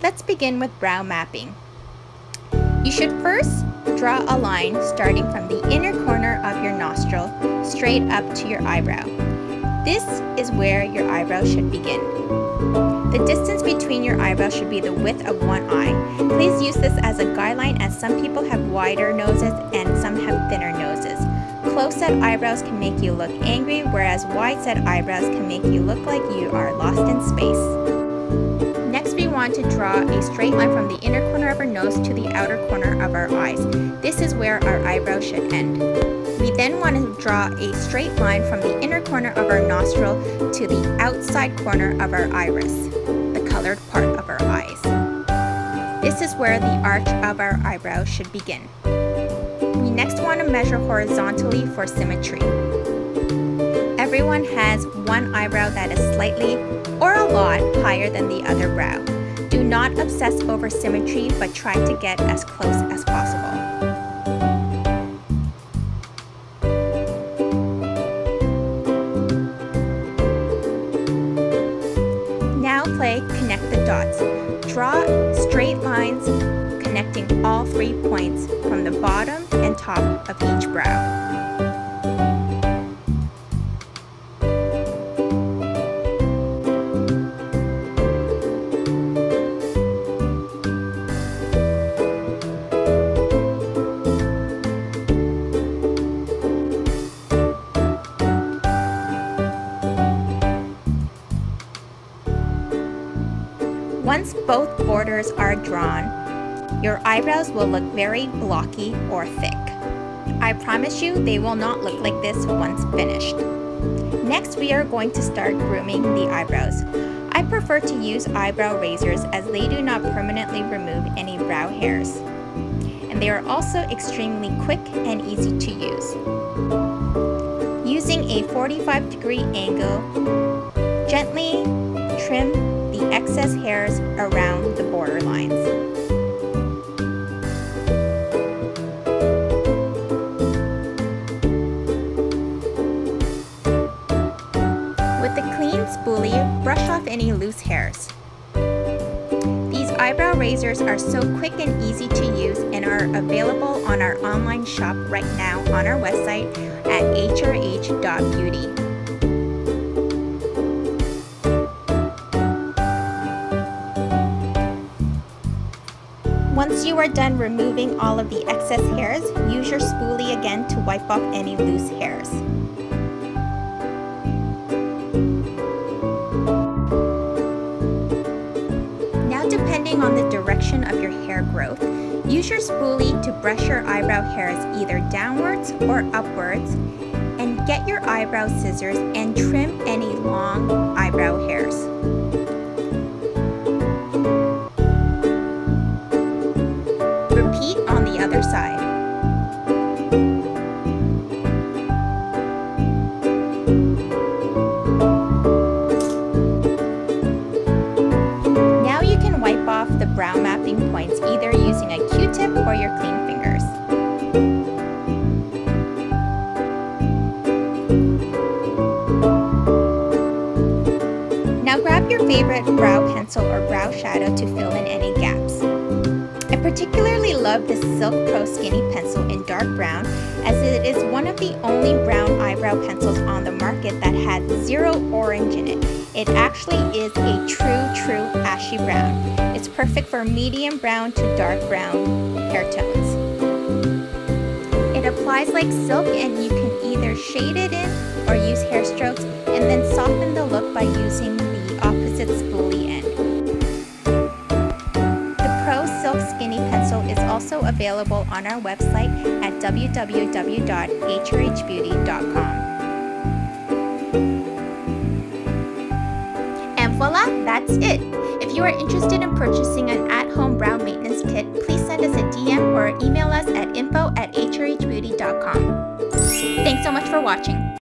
Let's begin with brow mapping. You should first draw a line starting from the inner corner of your nostril straight up to your eyebrow. This is where your eyebrow should begin. The distance between your eyebrows should be the width of one eye. Please use this as a guideline as some people have wider noses and some have thinner noses. Close set eyebrows can make you look angry, whereas wide set eyebrows can make you look like you are lost in space. Want to draw a straight line from the inner corner of our nose to the outer corner of our eyes. This is where our eyebrow should end. We then want to draw a straight line from the inner corner of our nostril to the outside corner of our iris, the colored part of our eyes. This is where the arch of our eyebrow should begin. We next want to measure horizontally for symmetry. Everyone has one eyebrow that is slightly or a lot higher than the other brow. Do not obsess over symmetry, but try to get as close as possible. Now play connect the dots. Draw straight lines connecting all three points from the bottom and top of each brow. Once both borders are drawn, your eyebrows will look very blocky or thick. I promise you they will not look like this once finished. Next, we are going to start grooming the eyebrows. I prefer to use eyebrow razors as they do not permanently remove any brow hairs. And they are also extremely quick and easy to use. Using a 45 degree angle, gently trim the excess hairs around the border lines. With the clean spoolie, brush off any loose hairs. These eyebrow razors are so quick and easy to use and are available on our online shop right now on our website at hrh.beauty. Once you are done removing all of the excess hairs, use your spoolie again to wipe off any loose hairs. Now depending on the direction of your hair growth, use your spoolie to brush your eyebrow hairs either downwards or upwards and get your eyebrow scissors and trim any long or your clean fingers. Now grab your favorite brow pencil or brow shadow to fill in any gaps I particularly love the Silk Pro Skinny Pencil in dark brown as it is one of the only brown eyebrow pencils on the market that has zero orange in it. It actually is a true, true ashy brown. It's perfect for medium brown to dark brown hair tones. It applies like silk and you can either shade it in or use hair strokes and then soften the look by using the opposite spoolie end. The Pro Silk Skinny Pencil is also available on our website at www.hrhbeauty.com. that's it! If you are interested in purchasing an at-home brow maintenance kit, please send us a DM or email us at info at hrhbeauty.com. Thanks so much for watching.